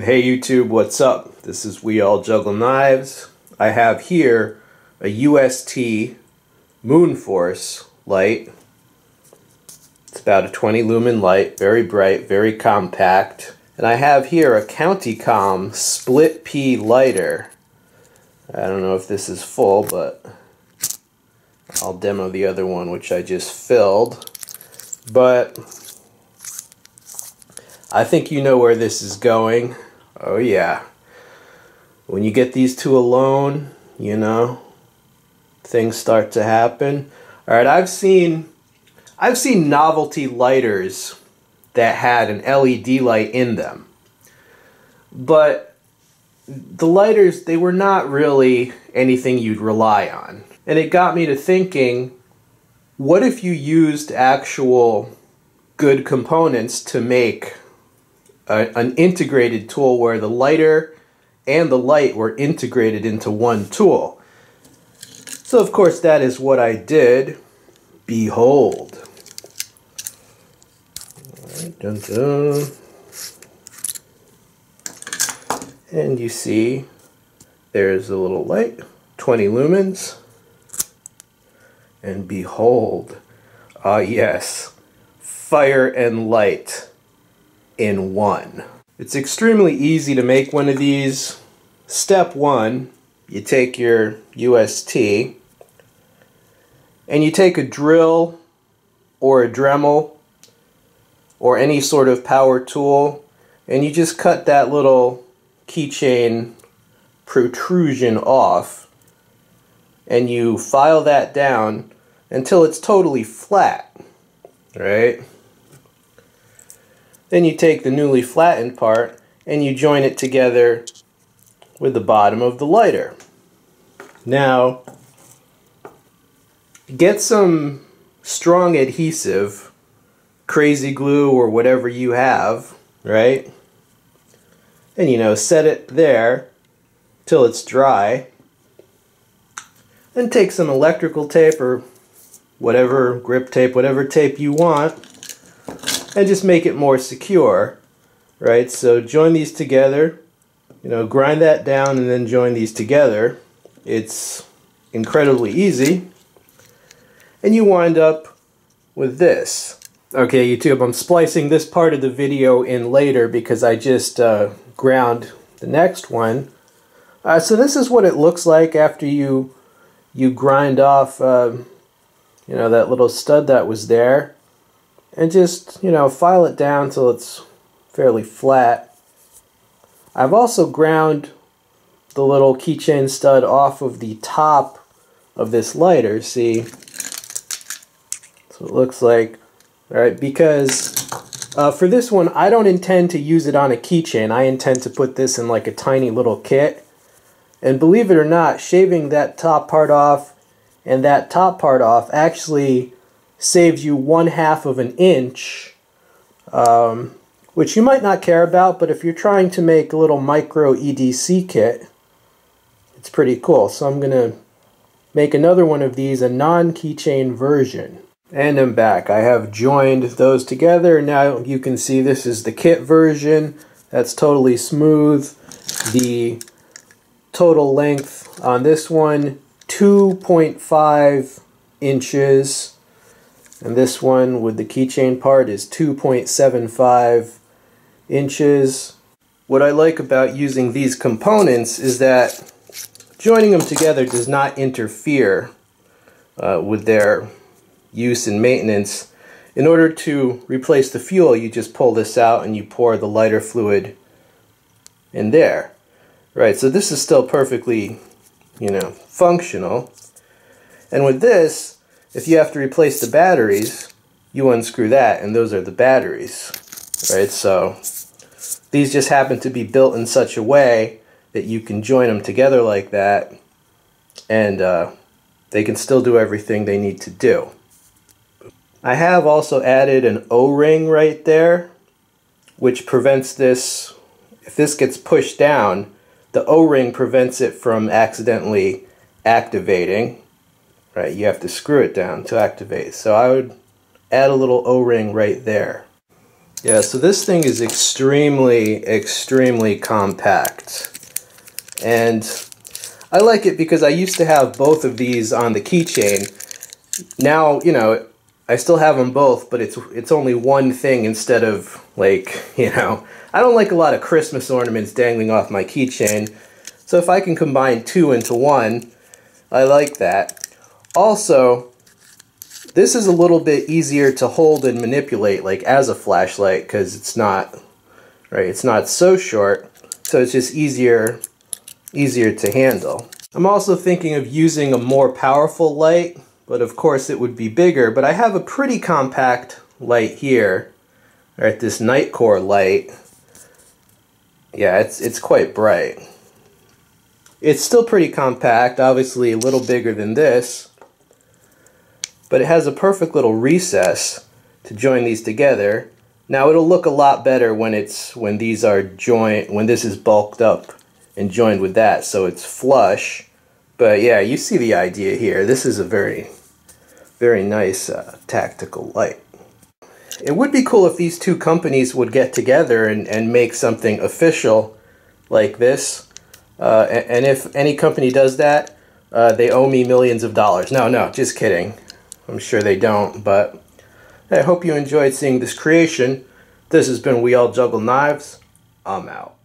Hey YouTube, what's up? This is We All Juggle Knives. I have here a UST Moonforce light. It's about a 20 lumen light, very bright, very compact. And I have here a Countycomm Split Pea lighter. I don't know if this is full, but I'll demo the other one, which I just filled. But I think you know where this is going. Oh yeah. When you get these two alone, you know, things start to happen. All right, I've seen I've seen novelty lighters that had an LED light in them. But the lighters, they were not really anything you'd rely on. And it got me to thinking, what if you used actual good components to make an integrated tool where the lighter and the light were integrated into one tool. So of course that is what I did. Behold. dun, dun. And you see there's a little light, 20 lumens. And behold, ah yes, fire and light in one. It's extremely easy to make one of these. Step one, you take your UST and you take a drill or a Dremel or any sort of power tool and you just cut that little keychain protrusion off and you file that down until it's totally flat, right? Then you take the newly flattened part and you join it together with the bottom of the lighter. Now, get some strong adhesive, crazy glue or whatever you have, right? And you know, set it there till it's dry. Then take some electrical tape or whatever grip tape, whatever tape you want, and just make it more secure, right? So join these together, you know, grind that down and then join these together. It's incredibly easy. And you wind up with this. Okay, YouTube, I'm splicing this part of the video in later because I just uh, ground the next one. Uh, so this is what it looks like after you you grind off, uh, you know, that little stud that was there and just, you know, file it down till it's fairly flat. I've also ground the little keychain stud off of the top of this lighter, see? So it looks like, alright, because uh, for this one, I don't intend to use it on a keychain. I intend to put this in like a tiny little kit. And believe it or not, shaving that top part off and that top part off actually saves you one half of an inch, um, which you might not care about, but if you're trying to make a little micro EDC kit, it's pretty cool. So I'm going to make another one of these, a non-keychain version. And I'm back. I have joined those together. Now you can see this is the kit version. That's totally smooth. The total length on this one, 2.5 inches. And this one with the keychain part is 2.75 inches. What I like about using these components is that joining them together does not interfere uh, with their use and maintenance. In order to replace the fuel, you just pull this out and you pour the lighter fluid in there. Right, so this is still perfectly, you know, functional. And with this, if you have to replace the batteries, you unscrew that, and those are the batteries, right? So these just happen to be built in such a way that you can join them together like that, and uh, they can still do everything they need to do. I have also added an O-ring right there, which prevents this, if this gets pushed down, the O-ring prevents it from accidentally activating right? You have to screw it down to activate. So I would add a little O-ring right there. Yeah, so this thing is extremely, extremely compact. And I like it because I used to have both of these on the keychain. Now, you know, I still have them both, but it's it's only one thing instead of like, you know, I don't like a lot of Christmas ornaments dangling off my keychain. So if I can combine two into one, I like that. Also, this is a little bit easier to hold and manipulate like as a flashlight because it's not, right, it's not so short. So it's just easier easier to handle. I'm also thinking of using a more powerful light, but of course it would be bigger, but I have a pretty compact light here, right, this Nitecore light. Yeah, it's, it's quite bright. It's still pretty compact, obviously a little bigger than this, but it has a perfect little recess to join these together. Now it'll look a lot better when it's when these are joint when this is bulked up and joined with that so it's flush. But yeah, you see the idea here. This is a very, very nice uh, tactical light. It would be cool if these two companies would get together and, and make something official like this. Uh, and, if any company does that, uh, they owe me millions of dollars. No, no, just kidding. I'm sure they don't, but I hope you enjoyed seeing this creation. This has been We All Juggle Knives. I'm out.